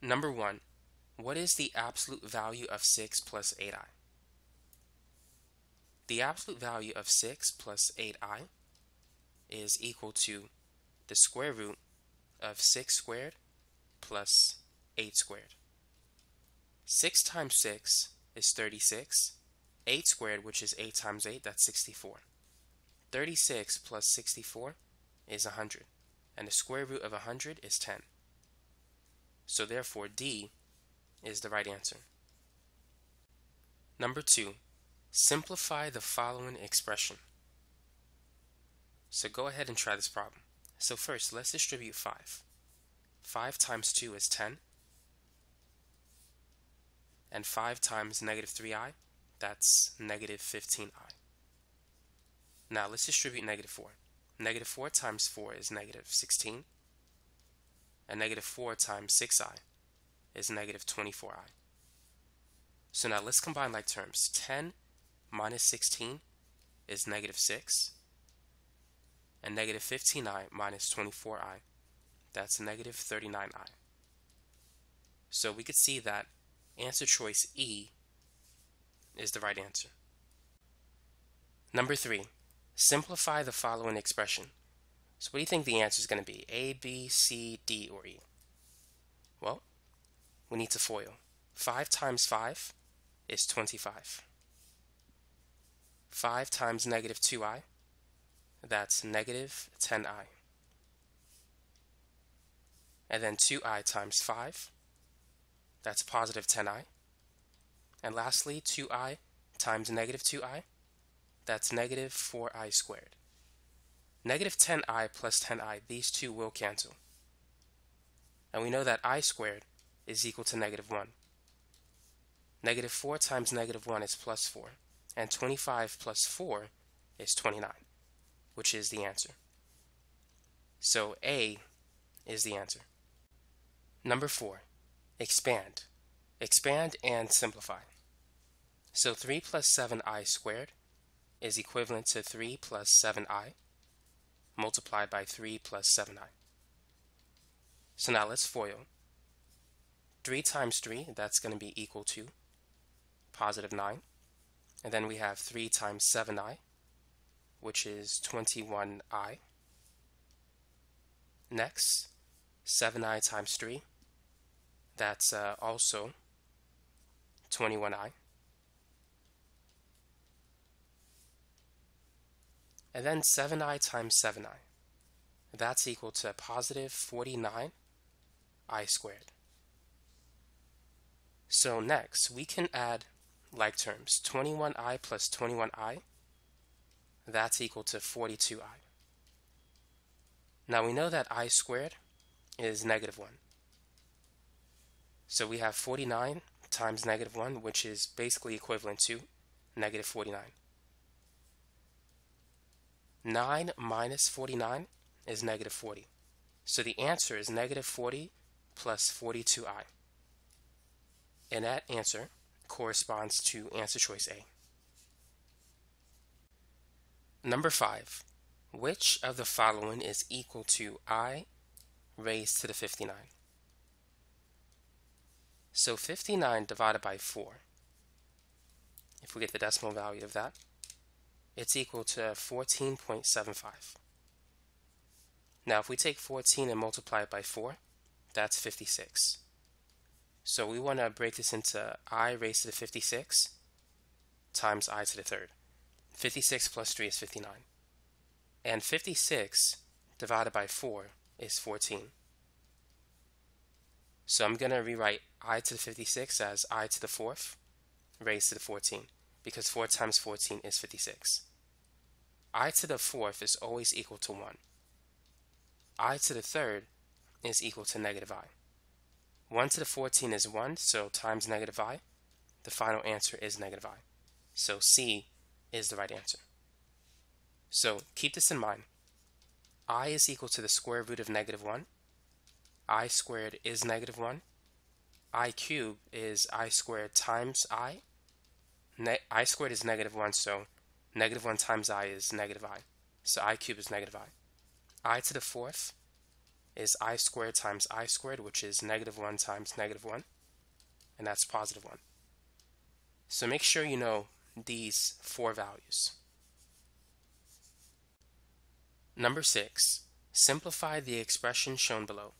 Number 1. What is the absolute value of 6 plus 8i? The absolute value of 6 plus 8i is equal to the square root of 6 squared plus 8 squared. 6 times 6 is 36. 8 squared, which is 8 times 8, that's 64. 36 plus 64 is 100, and the square root of 100 is 10. So therefore, D is the right answer. Number 2. Simplify the following expression. So go ahead and try this problem. So first, let's distribute 5. 5 times 2 is 10. And 5 times negative 3i, that's negative 15i. Now let's distribute negative 4. Negative 4 times 4 is negative 16. And negative 4 times 6i is negative 24i. So now let's combine like terms. 10 minus 16 is negative 6. And negative 15i minus 24i, that's negative 39i. So we could see that answer choice E is the right answer. Number 3. Simplify the following expression. So what do you think the answer is going to be? A, B, C, D, or E? Well, we need to FOIL. 5 times 5 is 25. 5 times negative 2i, that's negative 10i. And then 2i times 5, that's positive 10i. And lastly, 2i times negative 2i, that's negative 4i squared. Negative 10i plus 10i, these two will cancel. And we know that i squared is equal to negative 1. Negative 4 times negative 1 is plus 4. And 25 plus 4 is 29, which is the answer. So A is the answer. Number 4. Expand. Expand and simplify. So 3 plus 7i squared is equivalent to 3 plus 7i multiplied by 3 plus 7i. So now let's FOIL. 3 times 3, that's going to be equal to positive 9. And then we have 3 times 7i, which is 21i. Next, 7i times 3, that's uh, also 21i. And then 7i times 7i. That's equal to positive 49i squared. So next, we can add like terms. 21i plus 21i, that's equal to 42i. Now we know that i squared is negative 1. So we have 49 times negative 1, which is basically equivalent to negative 49. 9 minus 49 is negative 40. So the answer is negative 40 plus 42i. And that answer corresponds to answer choice A. Number 5. Which of the following is equal to i raised to the 59? So 59 divided by 4, if we get the decimal value of that, it's equal to 14.75. Now if we take 14 and multiply it by 4, that's 56. So we want to break this into i raised to the 56 times i to the third. 56 plus 3 is 59. And 56 divided by 4 is 14. So I'm going to rewrite i to the 56 as i to the fourth raised to the 14 because 4 times 14 is 56. I to the fourth is always equal to 1. i to the third is equal to negative i. 1 to the 14 is 1, so times negative i. The final answer is negative i. So C is the right answer. So keep this in mind. i is equal to the square root of negative 1. i squared is negative 1. i cubed is i squared times i. Ne i squared is negative 1, so negative 1 times i is negative i. So i cubed is negative i. i to the fourth is i squared times i squared, which is negative 1 times negative 1, and that's positive 1. So make sure you know these four values. Number 6. Simplify the expression shown below.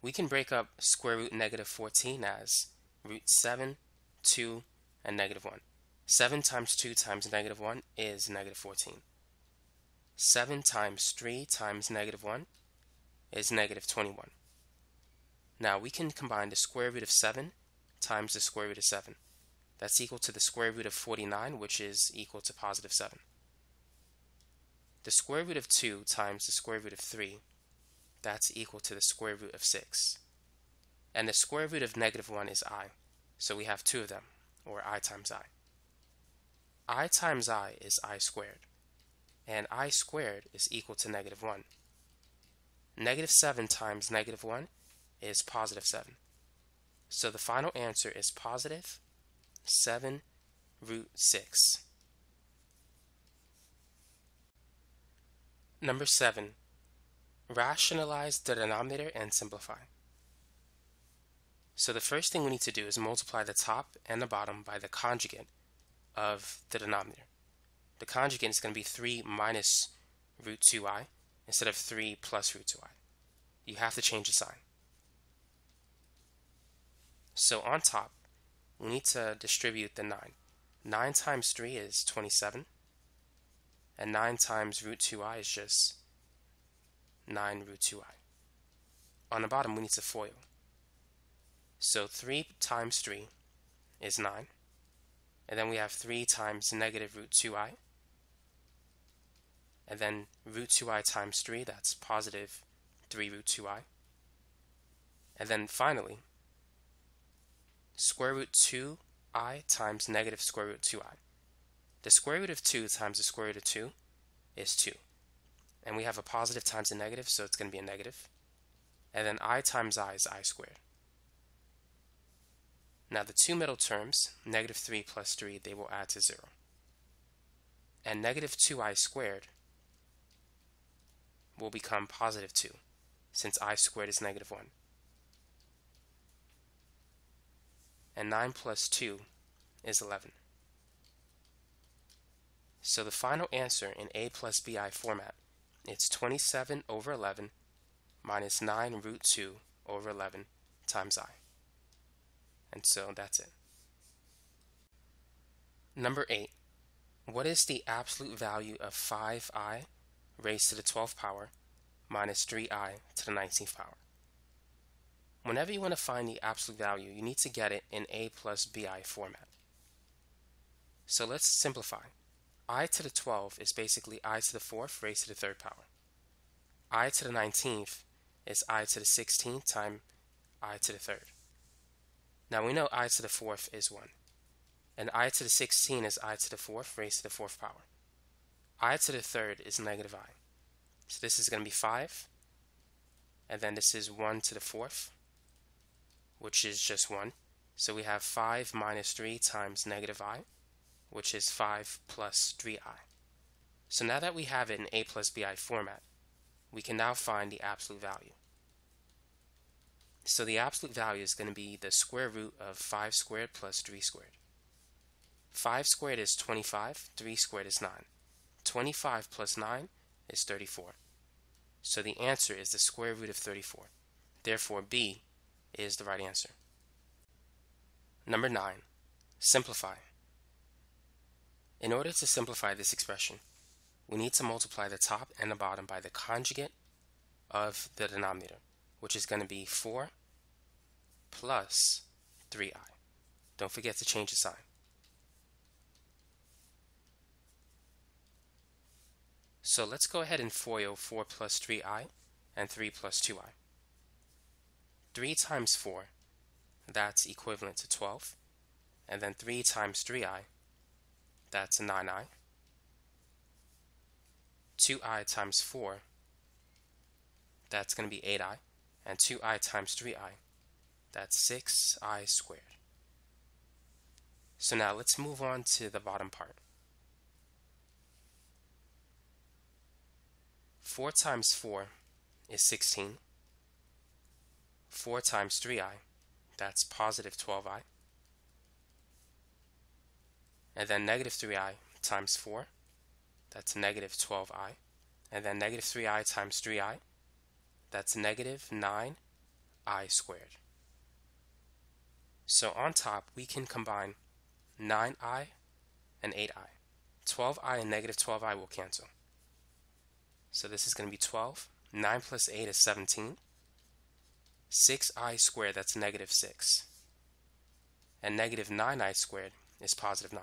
We can break up square root negative 14 as root 7, 2, and negative 1. 7 times 2 times negative 1 is negative 14. 7 times 3 times negative 1 is negative 21. Now we can combine the square root of 7 times the square root of 7. That's equal to the square root of 49, which is equal to positive 7. The square root of 2 times the square root of 3, that's equal to the square root of 6. And the square root of negative 1 is i, so we have two of them, or i times i i times i is i squared, and i squared is equal to negative 1. Negative 7 times negative 1 is positive 7. So the final answer is positive 7 root 6. Number 7. Rationalize the denominator and simplify. So the first thing we need to do is multiply the top and the bottom by the conjugate of the denominator. The conjugate is going to be 3 minus root 2i instead of 3 plus root 2i. You have to change the sign. So on top, we need to distribute the 9. 9 times 3 is 27, and 9 times root 2i is just 9 root 2i. On the bottom, we need to FOIL. So 3 times 3 is 9, and then we have 3 times negative root 2i. And then root 2i times 3, that's positive 3 root 2i. And then finally, square root 2i times negative square root 2i. The square root of 2 times the square root of 2 is 2. And we have a positive times a negative, so it's going to be a negative. And then i times i is i squared. Now the two middle terms, negative 3 plus 3, they will add to 0. And negative 2i squared will become positive 2, since i squared is negative 1. And 9 plus 2 is 11. So the final answer in a plus bi format, it's 27 over 11 minus 9 root 2 over 11 times i. And so that's it. Number 8. What is the absolute value of 5i raised to the 12th power minus 3i to the 19th power? Whenever you want to find the absolute value, you need to get it in a plus bi format. So let's simplify. i to the 12 is basically i to the 4th raised to the 3rd power. i to the 19th is i to the 16th times i to the 3rd. Now we know i to the fourth is 1. And i to the 16 is i to the fourth raised to the fourth power. i to the third is negative i. So this is going to be 5. And then this is 1 to the fourth, which is just 1. So we have 5 minus 3 times negative i, which is 5 plus 3i. So now that we have it in a plus bi format, we can now find the absolute value. So the absolute value is going to be the square root of 5 squared plus 3 squared. 5 squared is 25, 3 squared is 9. 25 plus 9 is 34. So the answer is the square root of 34. Therefore, B is the right answer. Number 9. Simplify. In order to simplify this expression, we need to multiply the top and the bottom by the conjugate of the denominator which is going to be 4 plus 3i. Don't forget to change the sign. So let's go ahead and FOIL 4 plus 3i and 3 plus 2i. 3 times 4, that's equivalent to 12. And then 3 times 3i, that's 9i. 2i times 4, that's going to be 8i and 2i times 3i. That's 6i squared. So now let's move on to the bottom part. 4 times 4, is 16. 4 times 3i, that's positive 12i. And then negative 3i times 4, that's negative 12i. And then negative 3i times 3i, that's negative 9i squared. So on top, we can combine 9i and 8i. 12i and negative 12i will cancel. So this is going to be 12. 9 plus 8 is 17. 6i squared, that's negative 6. And negative 9i squared is positive 9.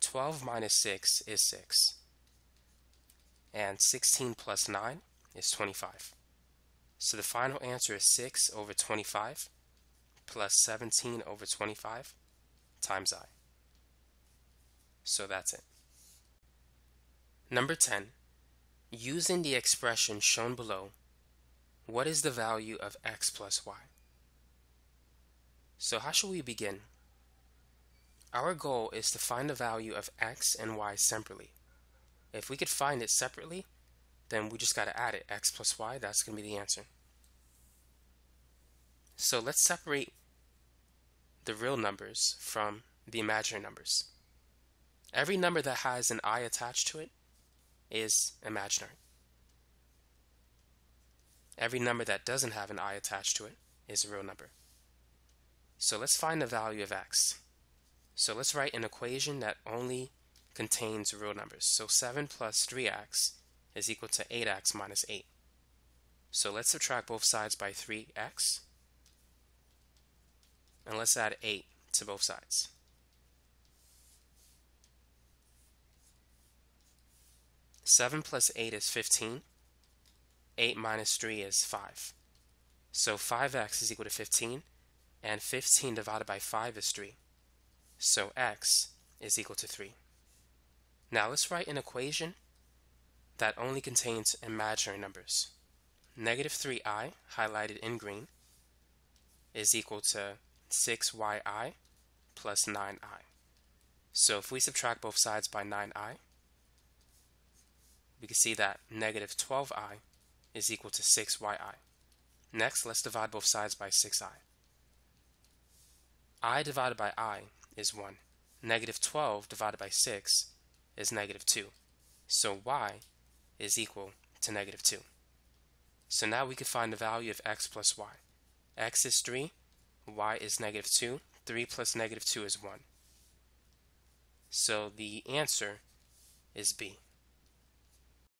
12 minus 6 is 6. And 16 plus 9 is 25. So the final answer is 6 over 25 plus 17 over 25 times i. So that's it. Number 10. Using the expression shown below, what is the value of x plus y? So how should we begin? Our goal is to find the value of x and y separately. If we could find it separately, then we just got to add it. x plus y, that's going to be the answer. So let's separate the real numbers from the imaginary numbers. Every number that has an i attached to it is imaginary. Every number that doesn't have an i attached to it is a real number. So let's find the value of x. So let's write an equation that only contains real numbers. So 7 plus 3x is equal to 8x minus 8. So let's subtract both sides by 3x. And let's add 8 to both sides. Seven plus eight is fifteen. Eight minus three is five. So 5x is equal to 15, and 15 divided by 5 is 3. So x is equal to 3. Now let's write an equation that only contains imaginary numbers. Negative 3i, highlighted in green, is equal to 6yi plus 9i. So if we subtract both sides by 9i, we can see that negative 12i is equal to 6yi. Next, let's divide both sides by 6i. i divided by i is 1. Negative 12 divided by 6 is negative 2. So y is equal to negative 2. So now we can find the value of x plus y. x is 3, y is negative 2. 3 plus negative 2 is 1. So the answer is B.